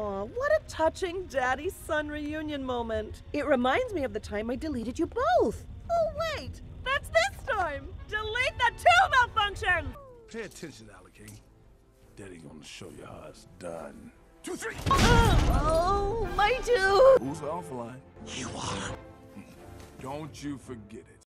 Aw, what a touching daddy-son reunion moment. It reminds me of the time I deleted you both. Oh, wait, that's this time. Delete the two Malfunction. Pay attention, Alakay Daddy gonna show you how it's done. Two, three. Oh, my dude. Who's line You are. Don't you forget it.